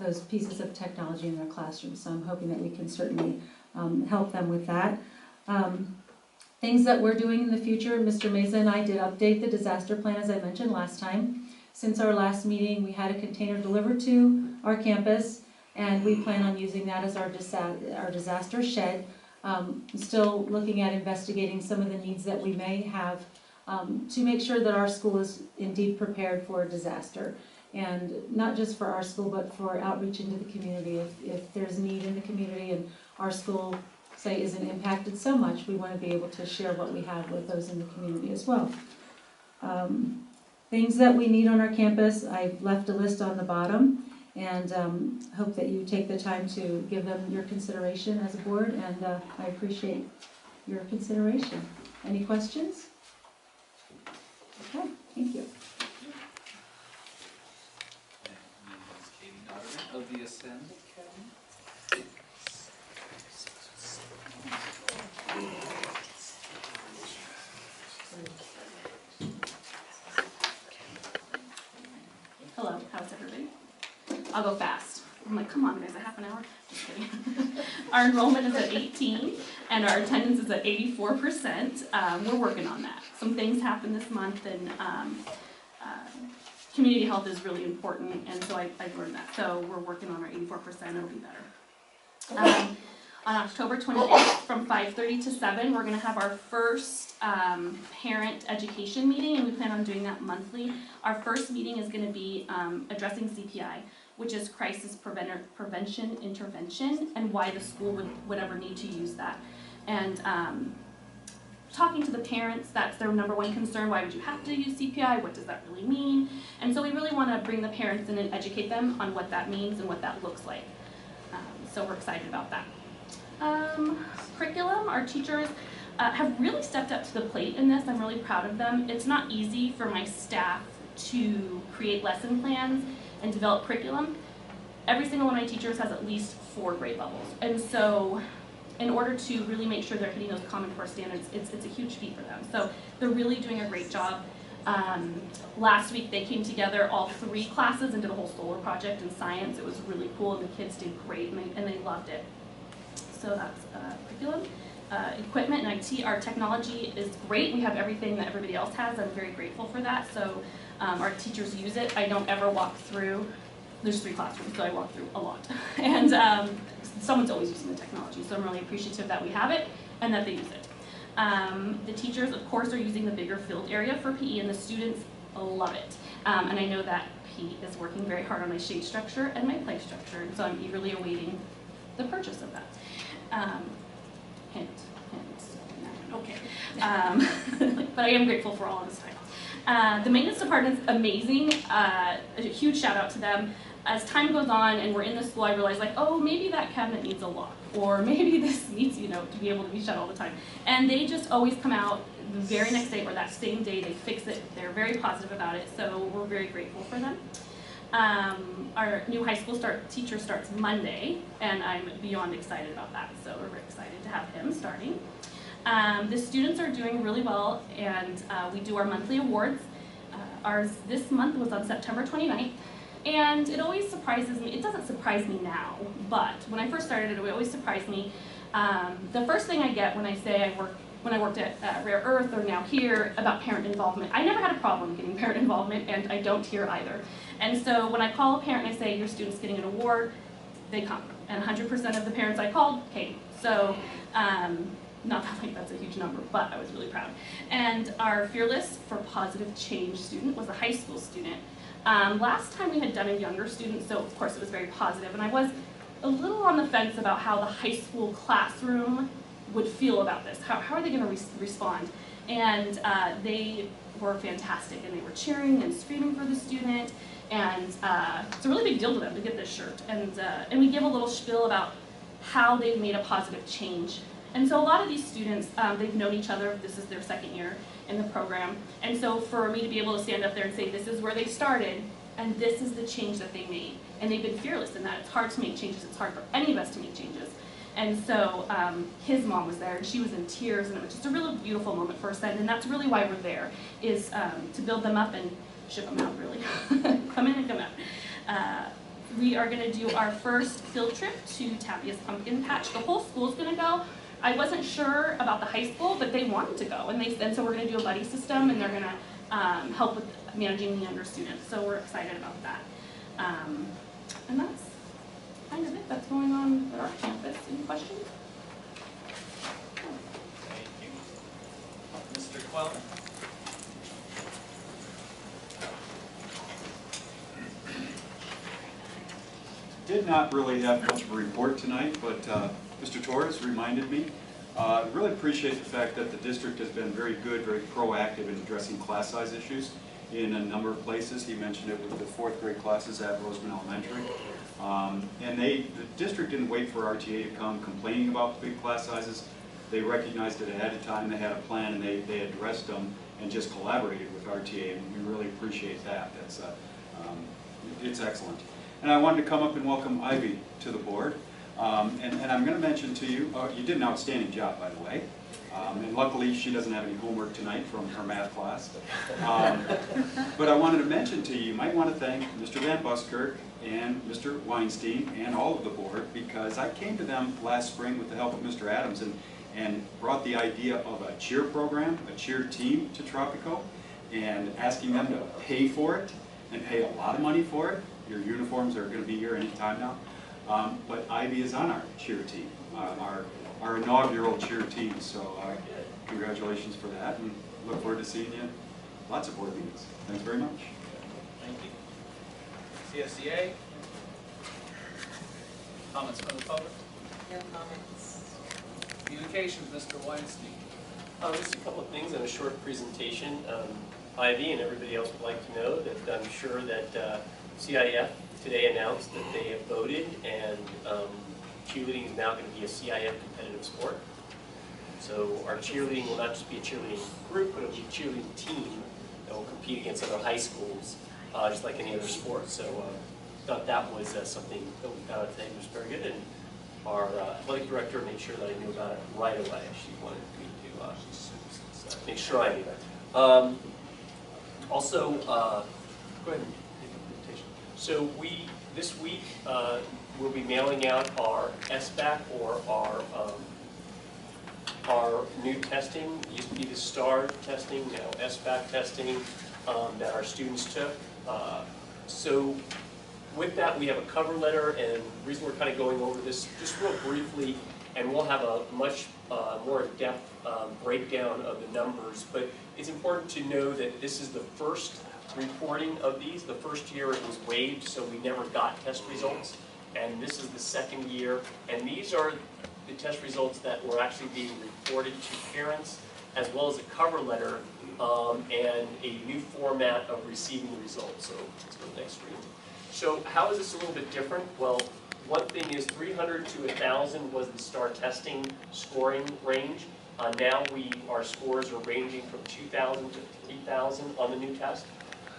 those pieces of technology in their classrooms. So I'm hoping that we can certainly um, help them with that. Um, things that we're doing in the future, Mr. Meza and I did update the disaster plan as I mentioned last time. Since our last meeting, we had a container delivered to our campus and we plan on using that as our disa- our disaster shed. Um, still looking at investigating some of the needs that we may have um, to make sure that our school is indeed prepared for a disaster. And not just for our school, but for outreach into the community. If, if there's need in the community and our school, say, isn't impacted so much, we want to be able to share what we have with those in the community as well. Um, things that we need on our campus, I've left a list on the bottom and um, hope that you take the time to give them your consideration as a board, and uh, I appreciate your consideration. Any questions? Okay, thank you. Of the Ascend I'll go fast. I'm like, come on, guys, a half an hour? Just kidding. [LAUGHS] our enrollment is at 18, and our attendance is at 84%. Um, we're working on that. Some things happened this month, and um, uh, community health is really important, and so I, I've learned that. So we're working on our 84%. It'll be better. Um, on October 28th, from 5:30 to 7, we're going to have our first um, parent education meeting, and we plan on doing that monthly. Our first meeting is going to be um, addressing CPI, which is crisis prevention intervention, and why the school would, would ever need to use that. And um, talking to the parents, that's their number one concern. Why would you have to use CPI? What does that really mean? And so we really want to bring the parents in and educate them on what that means and what that looks like. Um, so we're excited about that. Um, curriculum, our teachers uh, have really stepped up to the plate in this. I'm really proud of them. It's not easy for my staff to create lesson plans and develop curriculum. Every single one of my teachers has at least four grade levels. And so in order to really make sure they're hitting those common core standards, it's, it's a huge feat for them. So they're really doing a great job. Um, last week they came together, all three classes, and did a whole solar project in science. It was really cool, and the kids did great, and they, and they loved it. So that's uh, curriculum. Uh, equipment and IT, our technology is great. We have everything that everybody else has. I'm very grateful for that. So um, our teachers use it. I don't ever walk through, there's three classrooms, so I walk through a lot. [LAUGHS] and um, someone's always using the technology, so I'm really appreciative that we have it and that they use it. Um, the teachers, of course, are using the bigger field area for PE, and the students love it. Um, and I know that PE is working very hard on my shade structure and my play structure, and so I'm eagerly awaiting the purchase of that. Um, hint, hint, okay. Um, [LAUGHS] but I am grateful for all of this time. Uh, the maintenance department's amazing. Uh, a huge shout out to them. As time goes on and we're in the school, I realize like, oh, maybe that cabinet needs a lock, or [LAUGHS] maybe this needs, you know, to be able to be shut all the time. And they just always come out the very next day or that same day. They fix it. They're very positive about it. So we're very grateful for them. Um, our new high school start teacher starts Monday, and I'm beyond excited about that. So we're very excited to have him starting. Um, the students are doing really well, and uh, we do our monthly awards. Uh, ours this month was on September 29th, And it always surprises me, it doesn't surprise me now, but when I first started, it would always surprised me. Um, the first thing I get when I say I work, when I worked at uh, Rare Earth or now here about parent involvement, I never had a problem getting [LAUGHS] parent involvement and I don't here either. And so when I call a parent and I say your student's getting an award, they come. And 100% of the parents I called came. So um, not that like that's a huge number, but I was really proud. And our Fearless for Positive Change student was a high school student. Um, last time we had done a younger student, so of course it was very positive, and I was a little on the fence about how the high school classroom would feel about this. How, how are they going to re respond? And uh, they were fantastic, and they were cheering and screaming for the student, and uh, it's a really big deal to them to get this shirt. And, uh, and we give a little spiel about how they've made a positive change and so a lot of these students, um, they've known each other, this is their second year in the program. And so for me to be able to stand up there and say, this is where they started, and this is the change that they made. And they've been fearless in that. It's hard to make changes, it's hard for any of us to make changes. And so um, his mom was there, and she was in tears, and it was just a really beautiful moment for us. then. And that's really why we're there, is um, to build them up and ship them out, really. [LAUGHS] come in and come out. Uh, we are going to do our first field trip to Tapia's Pumpkin Patch. The whole school's going to go, I wasn't sure about the high school, but they wanted to go, and they and so we're going to do a buddy system, and they're going to um, help with managing the younger students. So we're excited about that. Um, and that's kind of it. That's going on at our campus. Any questions? Thank you. Mr. Queller? Did not really have much of a report tonight, but uh, Mr. Torres reminded me. Uh, really appreciate the fact that the district has been very good, very proactive in addressing class size issues in a number of places. He mentioned it with the fourth grade classes at Rosamond Elementary. Um, and they, the district didn't wait for RTA to come complaining about the big class sizes. They recognized it ahead of time, they had a plan, and they, they addressed them and just collaborated with RTA, and we really appreciate that. That's, uh, um, it's excellent. And I wanted to come up and welcome Ivy to the board. Um, and, and, I'm going to mention to you, uh, you did an outstanding job, by the way. Um, and luckily, she doesn't have any homework tonight from her math class. Um, [LAUGHS] but I wanted to mention to you, you might want to thank Mr. Van Buskirk and Mr. Weinstein and all of the board because I came to them last spring with the help of Mr. Adams and, and brought the idea of a cheer program, a cheer team to Tropico and asking them to pay for it and pay a lot of money for it. Your uniforms are going to be here anytime now. Um, but Ivy is on our cheer team, uh, our, our inaugural cheer team. So uh, congratulations for that and look forward to seeing you lots of board meetings. Thanks very much. Thank you. CSEA? Comments from the public? No comments. Communications, Mr. Weinstein. Uh, just a couple of things in a short presentation. Um, Ivy and everybody else would like to know that I'm sure that uh, CIF today announced that they have voted and um, cheerleading is now going to be a CIF competitive sport. So our cheerleading will not just be a cheerleading group, but it'll be a cheerleading team that will compete against other high schools, uh, just like any other sport. So uh, thought that was uh, something that we found out today was very good, and our uh, athletic director made sure that I knew about it right away. She wanted me to uh, make sure I knew that. Um, also, uh, go ahead. So we, this week, uh, we'll be mailing out our SBAC or our, um, our new testing. It used to be the STAR testing, now SBAC testing um, that our students took. Uh, so with that, we have a cover letter, and the reason we're kind of going over this just real briefly, and we'll have a much uh, more in-depth um, breakdown of the numbers, but it's important to know that this is the first reporting of these. The first year it was waived, so we never got test results. And this is the second year. And these are the test results that were actually being reported to parents, as well as a cover letter um, and a new format of receiving the results. So let's go to the next screen. So how is this a little bit different? Well, one thing is 300 to 1,000 was the STAR testing scoring range. Uh, now we, our scores are ranging from 2,000 to 3,000 on the new test.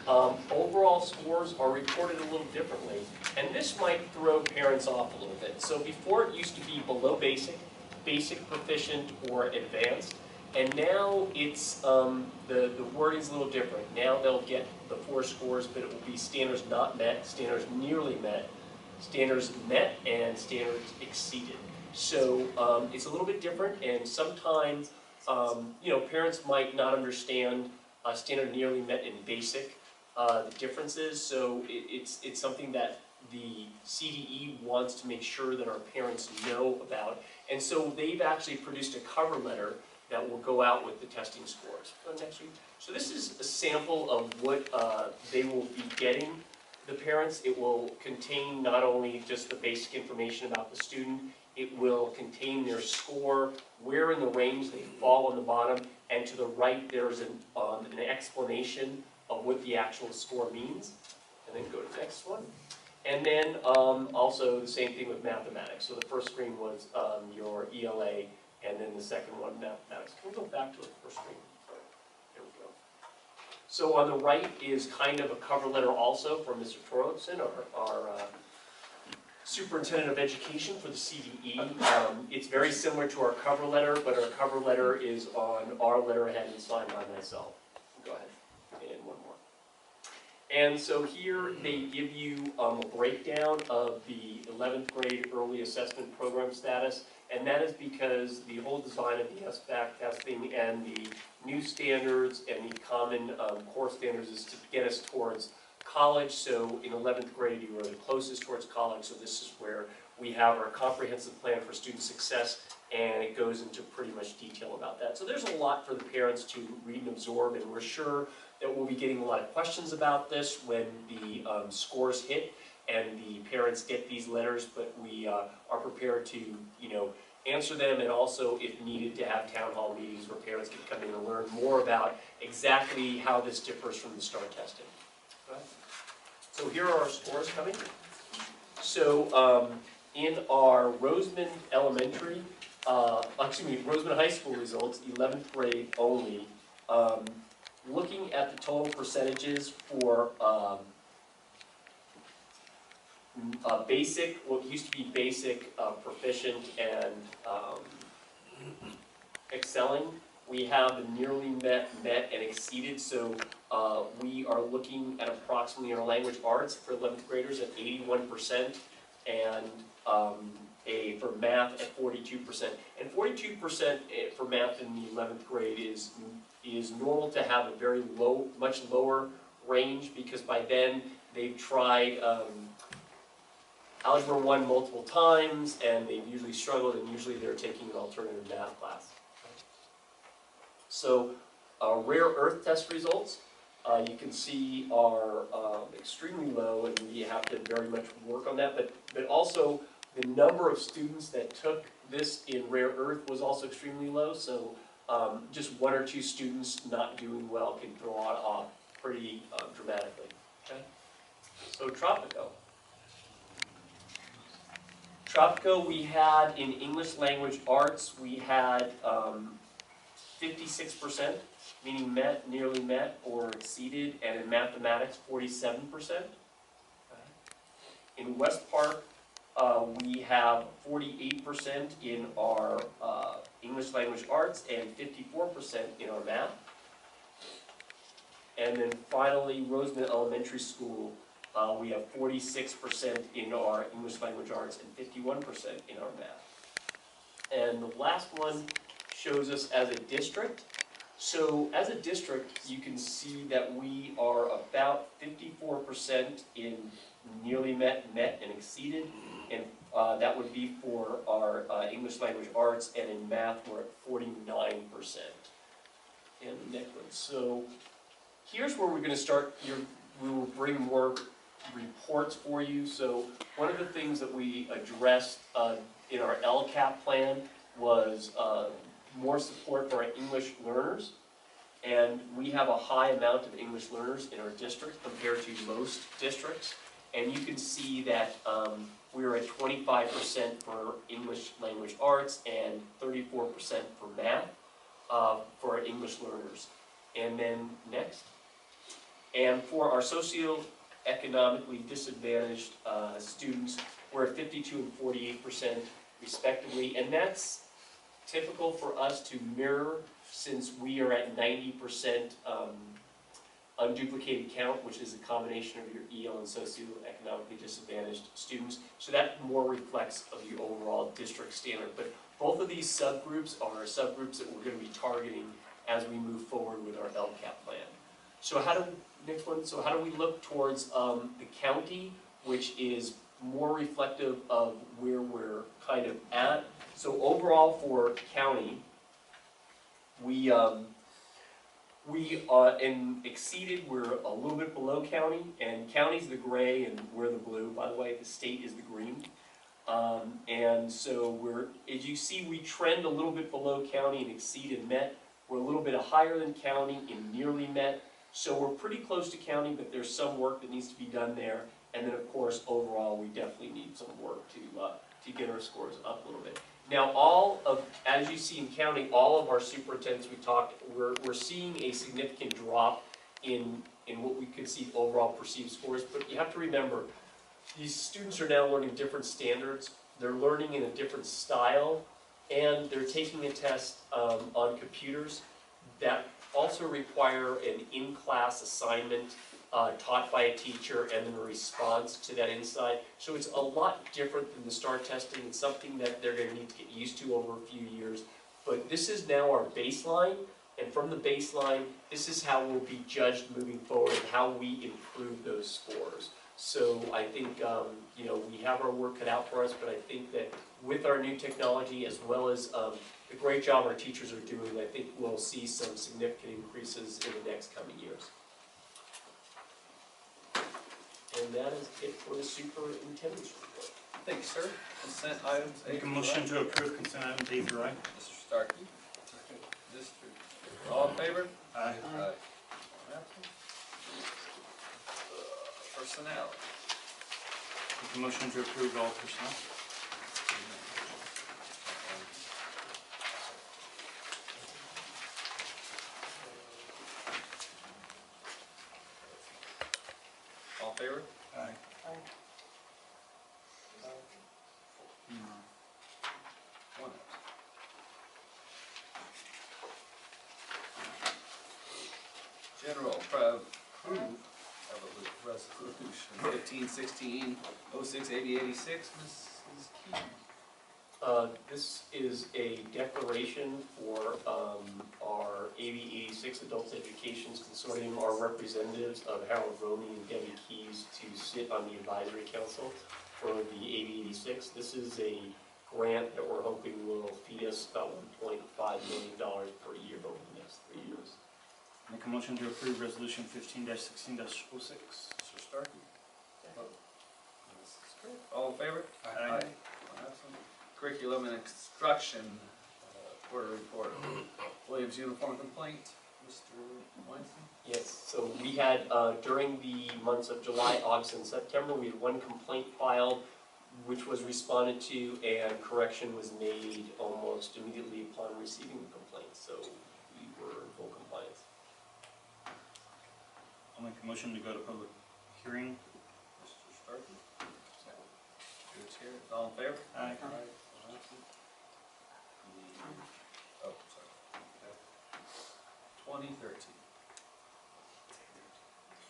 Um, overall scores are reported a little differently, and this might throw parents off a little bit. So before it used to be below basic, basic proficient, or advanced. And now it's, um, the, the wording's a little different. Now they'll get the four scores, but it will be standards not met, standards nearly met, standards met, and standards exceeded. So, um, it's a little bit different, and sometimes, um, you know, parents might not understand, uh, standard nearly met in basic, uh, the differences, so it, it's, it's something that the CDE wants to make sure that our parents know about. And so they've actually produced a cover letter that will go out with the testing scores. Next week. So this is a sample of what uh, they will be getting, the parents. It will contain not only just the basic information about the student, it will contain their score, where in the range they fall on the bottom, and to the right, there's an, um, an explanation of what the actual score means. And then go to the next one. And then um, also the same thing with mathematics. So the first screen was um, your ELA, and then the second one, mathematics. Can we go back to the first screen? There we go. So on the right is kind of a cover letter also from Mr. Torlakson, our, our uh, superintendent of education for the CDE. Um, It's very similar to our cover letter, but our cover letter is on our letterhead and signed by myself. Go ahead, and one more. And so here they give you um, a breakdown of the 11th grade early assessment program status. And that is because the whole design of the SBAC testing and the new standards and the common um, core standards is to get us towards college. So in 11th grade, you are the closest towards college. So this is where we have our comprehensive plan for student success and it goes into pretty much detail about that. So there's a lot for the parents to read and absorb and we're sure that we'll be getting a lot of questions about this when the um, scores hit and the parents get these letters, but we uh, are prepared to, you know, answer them and also, if needed, to have town hall meetings where parents can come in and learn more about exactly how this differs from the STAR testing. Okay? So here are our scores coming. So um, in our Rosamond Elementary, uh, excuse me, Rosamond High School results, 11th grade only, um, looking at the total percentages for um, uh, basic, what used to be basic, uh, proficient, and um, excelling, we have nearly met, met, and exceeded. So uh, we are looking at approximately in our language arts for 11th graders at 81%, and um, a for math at 42%. And 42% for math in the 11th grade is is normal to have a very low, much lower range because by then they've tried um, Algebra 1 multiple times and they've usually struggled and usually they're taking an alternative math class. So uh, rare earth test results, uh, you can see are um, extremely low and we have to very much work on that, but, but also the number of students that took this in rare earth was also extremely low, so um, just one or two students not doing well can throw it off pretty uh, dramatically. Okay? So Tropico. Tropico, we had in English language arts, we had um, 56%, meaning met, nearly met, or exceeded, and in mathematics, 47%. Okay. In Westpark, uh, we have 48% in our uh, English language arts and 54% in our math. And then finally, Rosamond Elementary School, uh, we have 46% in our English language arts and 51% in our math. And the last one shows us as a district. So as a district, you can see that we are about 54% in nearly met, met, and exceeded. And uh, that would be for our uh, English language arts, and in math, we're at 49%. And the next. So here's where we're going to start. Your, we will bring more reports for you. So one of the things that we addressed uh, in our LCAP plan was uh, more support for our English learners. And we have a high amount of English learners in our district compared to most districts. And you can see that um, we are at 25% for English language arts and 34% for math uh, for our English learners. And then next. And for our socioeconomically disadvantaged uh, students, we're at 52 and 48% respectively. And that's typical for us to mirror since we are at ninety percent, um, unduplicated count, which is a combination of your EL and socioeconomically disadvantaged students. So that more reflects of the overall district standard. But both of these subgroups are subgroups that we're gonna be targeting as we move forward with our LCAP plan. So how do, next one, so how do we look towards, um, the county, which is more reflective of where we're kind of at? So overall for county, we, um, we, uh, and exceeded, we're a little bit below county, and county's the gray and we're the blue, by the way, the state is the green. Um, and so we're, as you see, we trend a little bit below county and exceeded met. We're a little bit higher than county and nearly met, so we're pretty close to county, but there's some work that needs to be done there. And then, of course, overall, we definitely need some work to, uh, to get our scores up a little bit. Now, all of, as you see in county, all of our superintendents we talked, we're, we're seeing a significant drop in, in what we could see overall perceived scores, but you have to remember, these students are now learning different standards, they're learning in a different style, and they're taking a test, um, on computers that also require an in-class assignment, uh, taught by a teacher and then a response to that insight. So it's a lot different than the STAR testing, it's something that they're gonna need to get used to over a few years. But this is now our baseline, and from the baseline, this is how we'll be judged moving forward, and how we improve those scores. So I think, um, you know, we have our work cut out for us, but I think that with our new technology, as well as, um, the great job our teachers are doing, I think we'll see some significant increases in the next coming years. And that is it for the superintendent's report. Thank you, sir. Consent items A Make a through motion I. to approve consent items A through I. Mr. Starkey. Mr. All in favor? Aye. Aye. Absent. Uh, Personnel. Make a motion to approve all personnel. Mrs. Uh, this is a declaration for um, our AB 86 Adult Education's Consortium, our representatives of Harold Roney and Debbie Keys to sit on the advisory council for the AB 86. This is a grant that we're hoping will feed us about $1.5 million per year over the next three years. Make a motion to approve resolution fifteen sixteen 6 Mr. Starkey. Mrs. Curry. All in favor? Aye. One. Curriculum and instruction, uh, quarter report. Williams uniform complaint, Mr. Weinstein? Yes, so we had, uh, during the months of July, August, and September, we had one complaint filed, which was responded to, and correction was made almost immediately upon receiving the complaint, so we were in full compliance. I'll make a motion to go to public hearing. Mr. Starkey? Good chair, all in favor? Aye. One Oh, sorry. Twenty thirteen.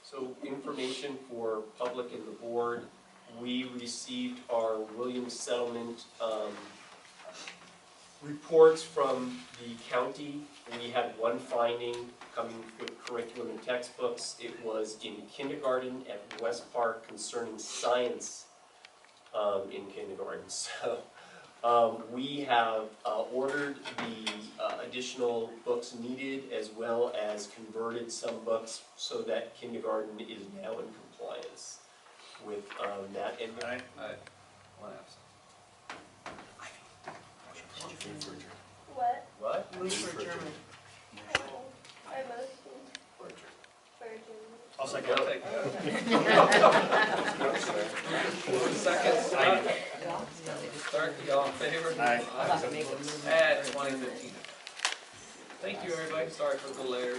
So information for public and the board, we received our Williams settlement, um, reports from the county. We had one finding coming with curriculum and textbooks. It was in kindergarten at Westpark concerning science, um, in kindergarten. [LAUGHS] So, um, we have, uh, ordered the, uh, additional books needed as well as converted some books so that kindergarten is now in compliance with, um, that. And Aye. Aye. One absent. What? What? Move for adjournment. I motion for adjournment. I'll second. I'll take that. Second. Starkey, all in favor? Aye. At twenty fifteen. Thank you, everybody, sorry for the delay.